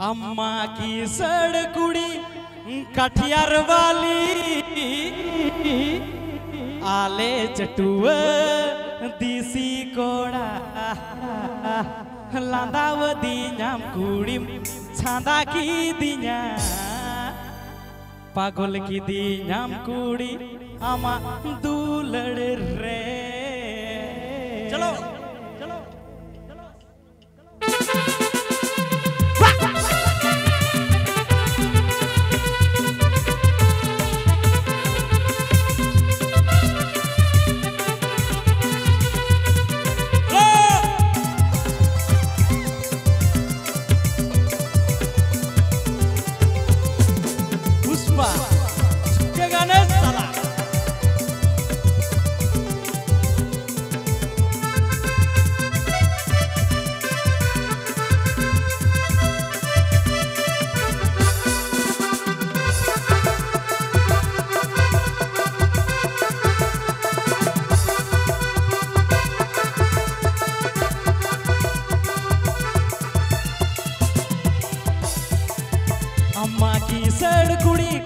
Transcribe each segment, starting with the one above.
अम्मा की सड़कुड़ी कटियार वाली। आले चटुआ दिसी कोड़ा। लांदाव दिनाम कुड़ीम छांदा की दिना पागल की दिनाम कुड़ी अमा दूलड़ Lupa.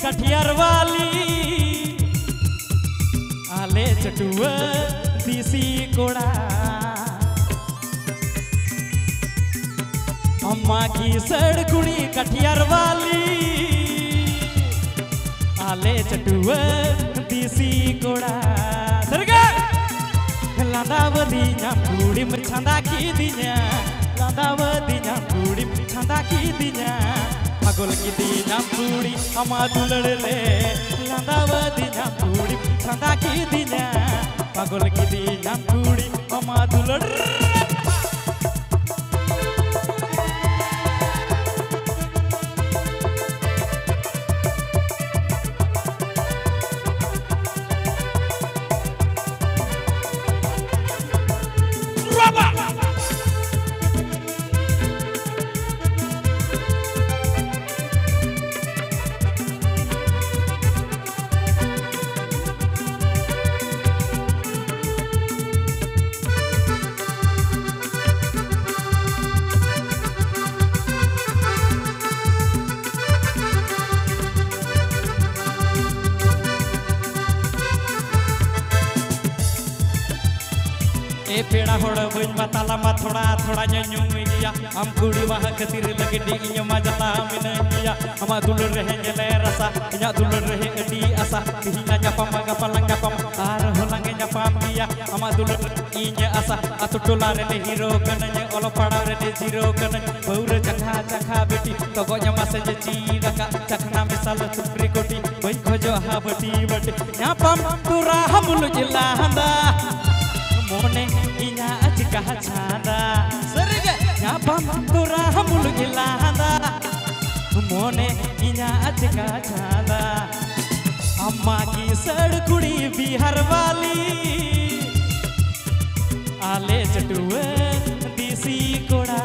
कटियर वाली। आले चटुआ, तीसी कोड़ा। अम्मा की सड़कुड़ी कटियर वाली। आले चटुआ दीसी कोड़ा। सरगा लादा बदिया पूड़ी में की दिया। लादा बदिया पूड़ी में की दिया। पागल किती नामपुडी आमा तुलडले लांदावदी नामपुडी सांदा किती ना पागल किती नामपुडी आमा तुलडले ए पेड़ा होड़ बन बताला मा थोड़ा थोड़ा ᱧᱩᱧᱩᱢ ᱜᱮᱭᱟ ᱟᱢ ᱠᱩᱲᱤ ᱵᱟᱦᱟ ᱠᱷᱟᱹᱛᱤᱨ ᱞᱟᱹᱜᱤᱫ ᱤᱧ ᱢᱟ ᱡᱟᱞᱟ ᱢᱤᱱᱟᱹᱧ ᱜᱮᱭᱟ ᱟᱢᱟᱜ ᱫᱩᱞᱟᱹᱲ ᱨᱮ ᱧᱮᱞᱮ ᱨᱟᱥᱟ ᱤᱧᱟᱹᱜ ᱫᱩᱞᱟᱹᱲ ᱨᱮ ᱟᱹᱰᱤ ᱟᱥᱟ ᱛᱤᱦᱤᱧ ᱧᱟᱯᱟᱢ ᱜᱟᱯᱟ ᱞᱟᱝ ᱧᱟᱯᱟᱢ ᱟᱨ ᱦᱚᱞᱟᱝ ᱧᱟᱯᱟᱢ ᱜᱮᱭᱟ ᱟᱢᱟᱜ ᱫᱩᱞᱟᱹᱲ ᱤᱧ ᱟᱥᱟ ᱟᱛᱳ ᱴᱚᱞᱟ ᱨᱮ ᱦᱤᱨᱳ ᱠᱟᱹᱱᱟᱹᱧ ᱚᱞ ᱯᱟᱲᱦᱟᱣ ᱨᱮ ᱡᱤᱨᱳ ᱠᱟᱹᱱᱟᱹᱧ ᱵᱟᱹᱣᱨᱟᱹ ᱪᱟᱠᱷᱟ ᱪᱟᱠᱷᱟ ᱵᱮᱴᱤ ᱛᱚᱜᱚ ᱧᱟᱢᱟ ᱥᱮ ᱡᱮ ᱪᱤᱨᱟᱠᱟ ᱪᱟᱠᱷᱱᱟ ᱢᱮᱥᱟᱞ ᱪᱩᱯᱨᱤ ᱠᱚᱴᱤ ᱵᱟᱹᱧ ᱠᱷᱚᱡᱚᱜᱼᱟ ᱵᱟᱹᱴᱤ ᱵᱟᱹᱴᱤ ᱧᱟᱯᱟᱢ ᱛᱩᱨᱟ ᱦᱟᱢᱩᱞ ᱡᱤᱞᱟ ᱦᱟᱸᱫᱟ अपने अच कहा छादा सरग या बम तोरा मुल गिलादा मोने इनाज कहा छादा अम्मा की सड़ कुड़ी बिहार वाली। आले चटुए देसी कोड़ा।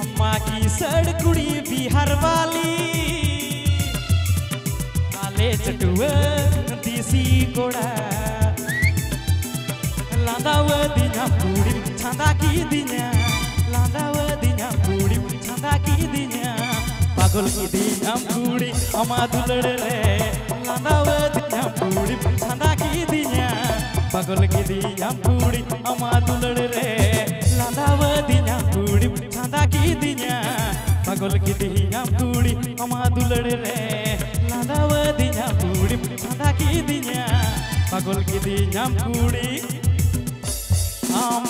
अम्मा की सड़ कुड़ी बिहार वाली। आले चटुए सी गोड़ा लांदा व पूरी की दी लांदा व दिना पूरी, छांदा की दिना पागल की दिना पूरी, अमा दुलड़ रे। लांदा व दिना पूरी, छांदा की दिना पागल की दिना पूरी, अमा दुलड़ रे। लांदा दिना पूरी, छांदा की दिना पागल की दिना पूरी, अमा दुलड़ रे। ᱠᱤᱫᱤᱧᱟ ᱯᱟᱜᱚᱞ ᱠᱤᱫᱤᱧᱟᱢ ᱠᱩᱲᱤ ᱟᱢ